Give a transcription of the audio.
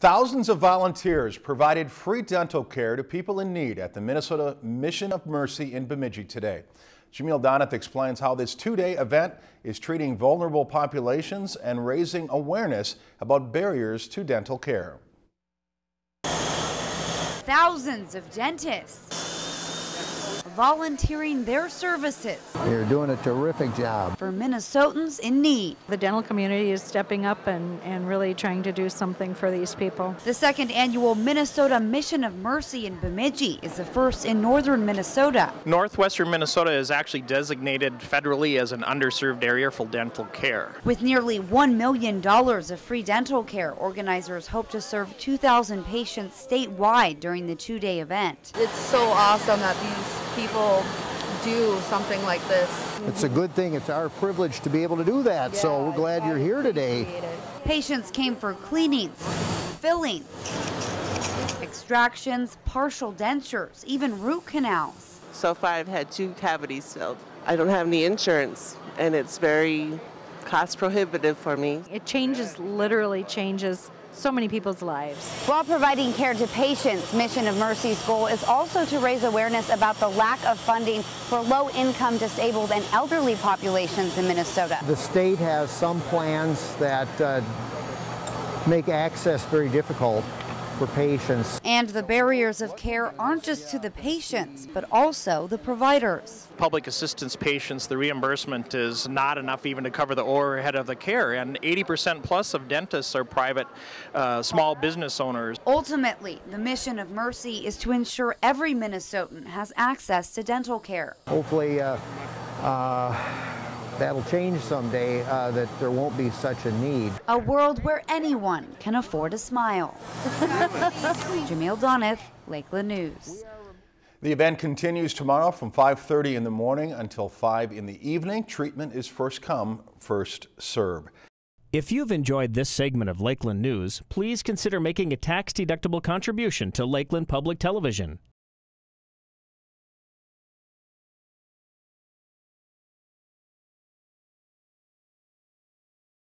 Thousands of volunteers provided free dental care to people in need at the Minnesota Mission of Mercy in Bemidji today. Jamil Donath explains how this two-day event is treating vulnerable populations and raising awareness about barriers to dental care. Thousands of dentists volunteering their services. You're doing a terrific job. For Minnesotans in need. The dental community is stepping up and, and really trying to do something for these people. The second annual Minnesota Mission of Mercy in Bemidji is the first in northern Minnesota. Northwestern Minnesota is actually designated federally as an underserved area for dental care. With nearly $1 million of free dental care, organizers hope to serve 2,000 patients statewide during the two day event. It's so awesome that these people do something like this. It's a good thing. It's our privilege to be able to do that. Yeah, so we're glad you're here today. Patients came for cleanings, fillings, extractions, partial dentures, even root canals. So far I've had two cavities filled. I don't have any insurance and it's very cost prohibitive for me. It changes, literally changes so many people's lives. While providing care to patients, Mission of Mercy's goal is also to raise awareness about the lack of funding for low-income disabled and elderly populations in Minnesota. The state has some plans that uh, make access very difficult for patients. And the barriers of care aren't just to the patients, but also the providers. Public assistance patients, the reimbursement is not enough even to cover the overhead of the care, and 80% plus of dentists are private uh, small business owners. Ultimately, the mission of Mercy is to ensure every Minnesotan has access to dental care. Hopefully, uh, uh, that'll change someday, uh, that there won't be such a need. A world where anyone can afford a smile. Jamil Doneth, Lakeland News. The event continues tomorrow from 5.30 in the morning until 5 in the evening. Treatment is first come, first serve. If you've enjoyed this segment of Lakeland News, please consider making a tax-deductible contribution to Lakeland Public Television.